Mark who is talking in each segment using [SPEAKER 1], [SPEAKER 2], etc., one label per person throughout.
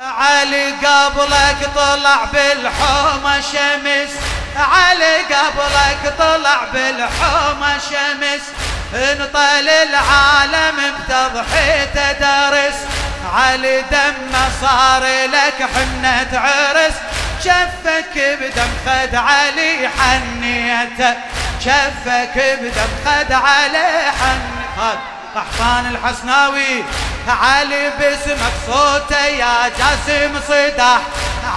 [SPEAKER 1] علي قبلك طلع بالحومة شمس. علي قبلك طلع بالحومة شمس. انطل العالم بتضحيته درس علي دمه صار لك حنة عرس. شفك بدم خد علي حنيته. شفك بدم خد علي حنيته قحطان الحسناوي. علي باسمك صوته يا جاسم صداح.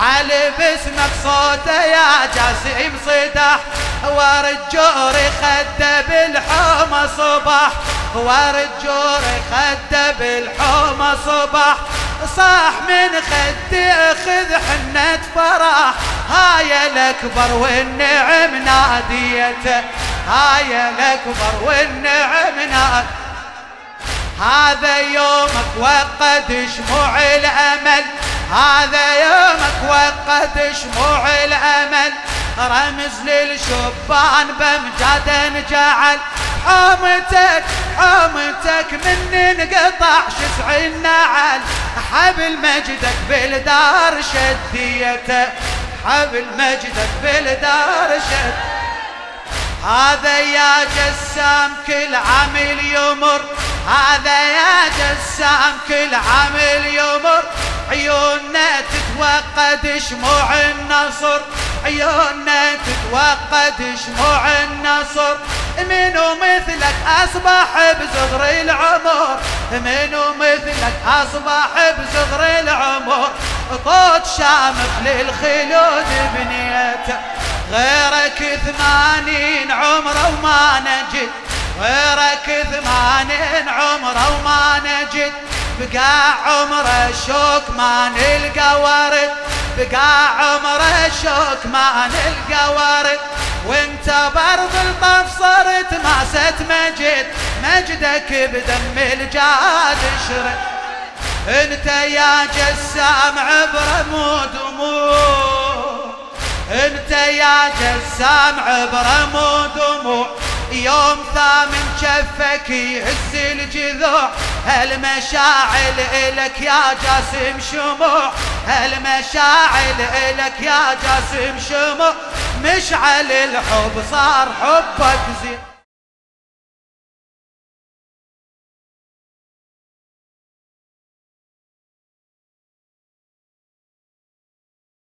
[SPEAKER 1] علي باسمك صوته يا جاسم صداح. ورد جوري خده بالحومة صباح. ورد جوري خده بالحومة صباح. صاح من خدي اخذ حنة فرح. هاي الأكبر والنعم ناديته. هاي الأكبر والنعم ناديته. هذا يومك وقد شموع الأمل. هذا يومك وقد شموع الأمل. رمز للشبان بمجاد جعل. حومتك حومتك من انقطع شسع النعل. حبل مجدك بالدار شديته. حبل مجدك بالدار شديته هذا يا جسام كل عامل يمر هذا يا جسام كل عامل يمر عيوننا تتوقد شموع النصر. عيوننا تتوقد شموع النصر. منو مثلك أصبح بصغر العمر؟ منو مثلك أصبح بصغر العمر؟ طوط شامخ للخلود بنيته غيرك ثمانين عمره وما نجد. غيرك ثمانين عمره وما نجد بقى عمره شوك ما نلقى ورد بقى عمره شوك ما نلقى ورد وانت برض الطف صرت ماسة مجد مجدك بدم الجاد شرد. انت يا جسام عبر مو دموع انت يا جسام عبر مو دموع يوم ثامن شفك يهز الجذوع. هالمشاعل إلك يا جاسم شموع. هالمشاعل إلك يا جاسم شموع. مشعل الحب صار حبك زين.